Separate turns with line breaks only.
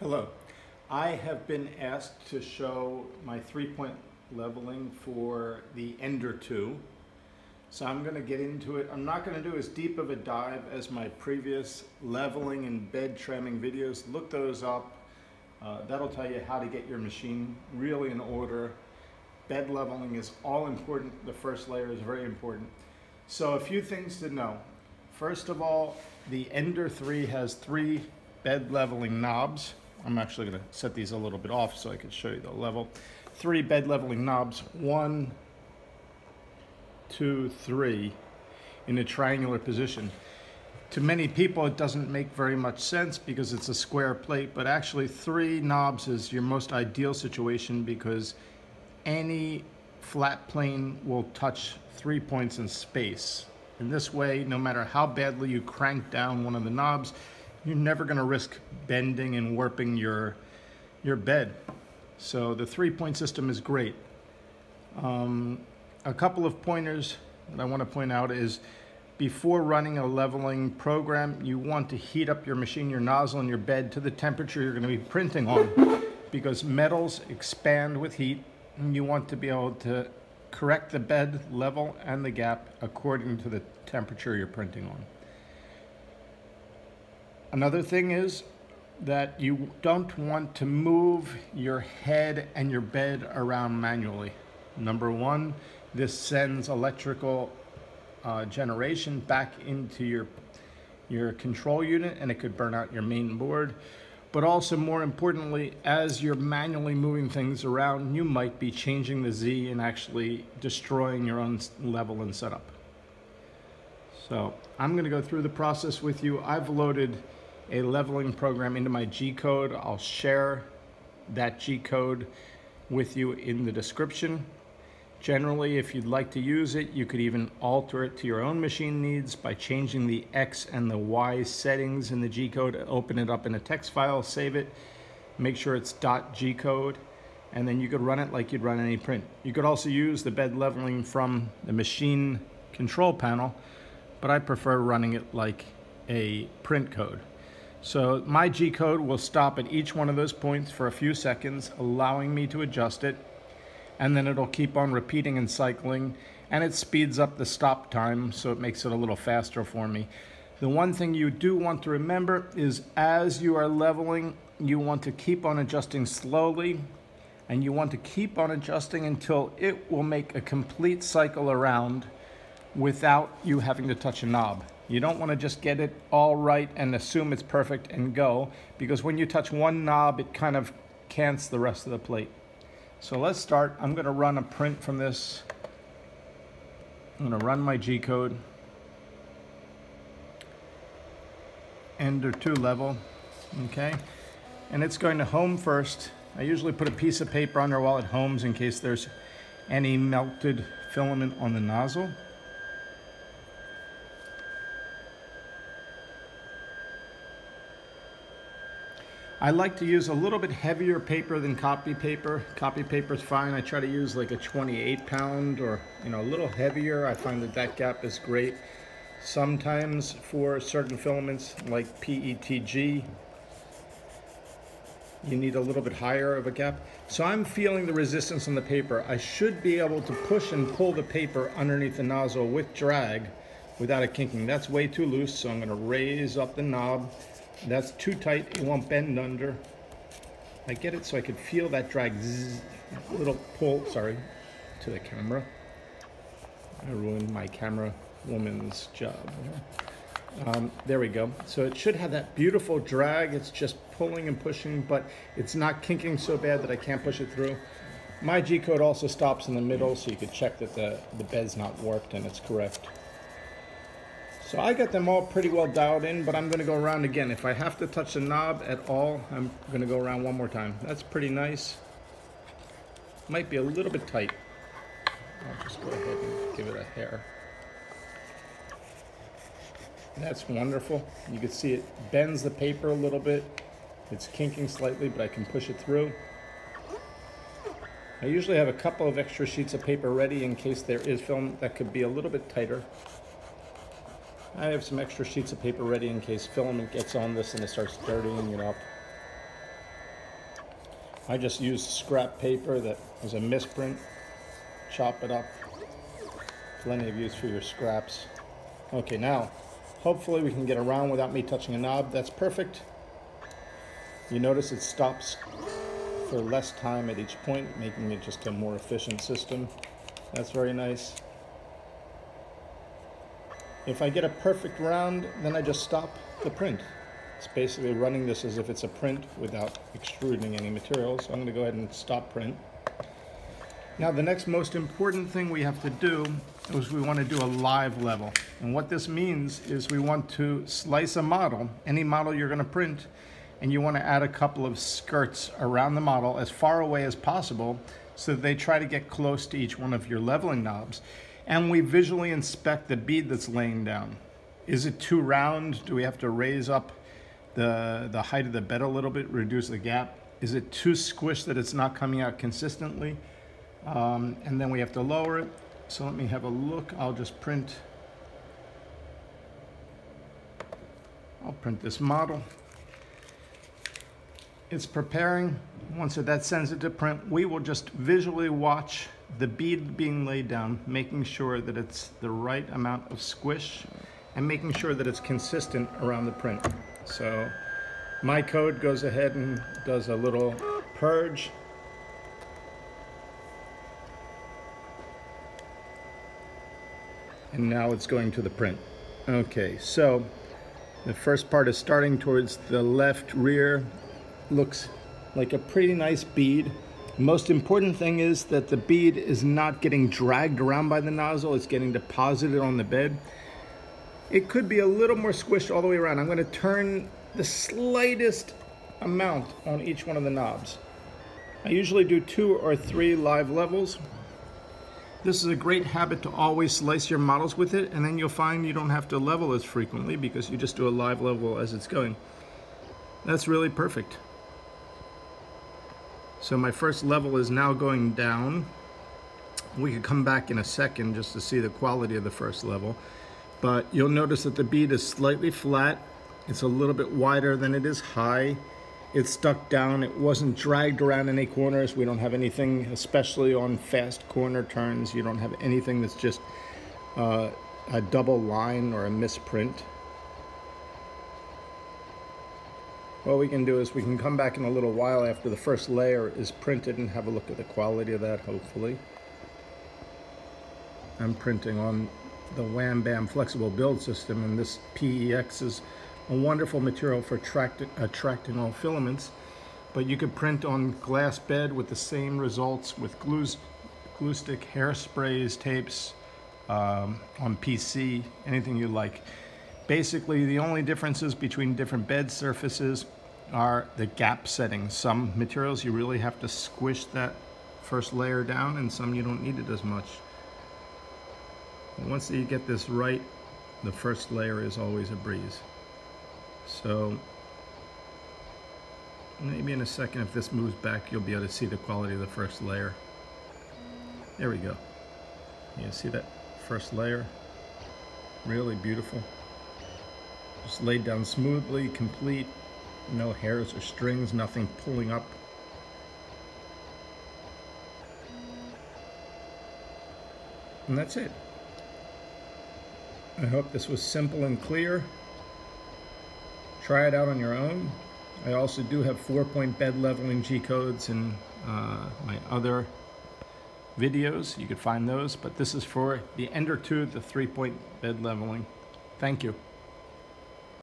Hello. I have been asked to show my three-point leveling for the Ender 2. So I'm going to get into it. I'm not going to do as deep of a dive as my previous leveling and bed tramming videos. Look those up. Uh, that'll tell you how to get your machine really in order. Bed leveling is all important. The first layer is very important. So a few things to know. First of all, the Ender 3 has three bed leveling knobs. I'm actually going to set these a little bit off so I can show you the level. Three bed leveling knobs. One, two, three in a triangular position. To many people, it doesn't make very much sense because it's a square plate, but actually three knobs is your most ideal situation because any flat plane will touch three points in space. In this way, no matter how badly you crank down one of the knobs, you're never going to risk bending and warping your, your bed. So the three-point system is great. Um, a couple of pointers that I want to point out is before running a leveling program, you want to heat up your machine, your nozzle, and your bed to the temperature you're going to be printing on because metals expand with heat and you want to be able to correct the bed level and the gap according to the temperature you're printing on. Another thing is that you don't want to move your head and your bed around manually. Number one, this sends electrical uh, generation back into your, your control unit and it could burn out your main board. But also more importantly, as you're manually moving things around, you might be changing the Z and actually destroying your own level and setup. So I'm gonna go through the process with you. I've loaded a leveling program into my G code. I'll share that G code with you in the description. Generally, if you'd like to use it, you could even alter it to your own machine needs by changing the X and the Y settings in the G code, open it up in a text file, save it, make sure it's .G code, and then you could run it like you'd run any print. You could also use the bed leveling from the machine control panel, but I prefer running it like a print code. So my G code will stop at each one of those points for a few seconds, allowing me to adjust it. And then it'll keep on repeating and cycling. And it speeds up the stop time, so it makes it a little faster for me. The one thing you do want to remember is as you are leveling, you want to keep on adjusting slowly and you want to keep on adjusting until it will make a complete cycle around without you having to touch a knob. You don't want to just get it all right and assume it's perfect and go, because when you touch one knob, it kind of cants the rest of the plate. So let's start. I'm going to run a print from this. I'm going to run my G code. Ender 2 level, okay? And it's going to home first. I usually put a piece of paper there while it homes in case there's any melted filament on the nozzle. I like to use a little bit heavier paper than copy paper. Copy paper is fine. I try to use like a 28 pound or you know a little heavier. I find that that gap is great. Sometimes for certain filaments like PETG, you need a little bit higher of a gap. So I'm feeling the resistance on the paper. I should be able to push and pull the paper underneath the nozzle with drag without it kinking. That's way too loose, so I'm gonna raise up the knob that's too tight, it won't bend under. I get it so I could feel that drag, zzz, little pull, sorry, to the camera. I ruined my camera woman's job. Um, there we go. So it should have that beautiful drag. It's just pulling and pushing, but it's not kinking so bad that I can't push it through. My G-code also stops in the middle, so you could check that the, the bed's not warped and it's correct. So I got them all pretty well dialed in, but I'm gonna go around again. If I have to touch the knob at all, I'm gonna go around one more time. That's pretty nice. Might be a little bit tight. I'll just go ahead and give it a hair. That's wonderful. You can see it bends the paper a little bit. It's kinking slightly, but I can push it through. I usually have a couple of extra sheets of paper ready in case there is film that could be a little bit tighter. I have some extra sheets of paper ready in case filament gets on this and it starts dirtying it up. I just used scrap paper that was a misprint. Chop it up. Plenty of use for your scraps. Okay, now, hopefully we can get around without me touching a knob. That's perfect. You notice it stops for less time at each point, making it just a more efficient system. That's very nice. If I get a perfect round, then I just stop the print. It's basically running this as if it's a print without extruding any material. So I'm to go ahead and stop print. Now the next most important thing we have to do is we want to do a live level. And what this means is we want to slice a model, any model you're going to print, and you want to add a couple of skirts around the model as far away as possible so that they try to get close to each one of your leveling knobs. And we visually inspect the bead that's laying down. Is it too round? Do we have to raise up the, the height of the bed a little bit, reduce the gap? Is it too squished that it's not coming out consistently? Um, and then we have to lower it. So let me have a look. I'll just print. I'll print this model. It's preparing. Once that sends it to print, we will just visually watch the bead being laid down, making sure that it's the right amount of squish and making sure that it's consistent around the print. So my code goes ahead and does a little purge. And now it's going to the print. Okay, so the first part is starting towards the left rear. Looks like a pretty nice bead. Most important thing is that the bead is not getting dragged around by the nozzle. It's getting deposited on the bed. It could be a little more squished all the way around. I'm going to turn the slightest amount on each one of the knobs. I usually do two or three live levels. This is a great habit to always slice your models with it and then you'll find you don't have to level as frequently because you just do a live level as it's going. That's really perfect. So my first level is now going down. We could come back in a second just to see the quality of the first level but you'll notice that the bead is slightly flat. It's a little bit wider than it is high. It's stuck down. It wasn't dragged around any corners. We don't have anything, especially on fast corner turns. You don't have anything that's just uh, a double line or a misprint. What we can do is we can come back in a little while after the first layer is printed and have a look at the quality of that, hopefully. I'm printing on the Wham Bam flexible build system and this PEX is a wonderful material for attracting all filaments but you could print on glass bed with the same results with glues, glue stick, hairsprays, tapes, um, on PC, anything you like. Basically, the only differences between different bed surfaces are the gap settings. Some materials you really have to squish that first layer down and some you don't need it as much. Once you get this right, the first layer is always a breeze. So maybe in a second, if this moves back, you'll be able to see the quality of the first layer. There we go. You see that first layer? Really beautiful. Just laid down smoothly, complete, no hairs or strings, nothing pulling up. And that's it. I hope this was simple and clear. Try it out on your own. I also do have four-point bed leveling G-codes in uh, my other videos. You could find those, but this is for the Ender 2, the three-point bed leveling. Thank you.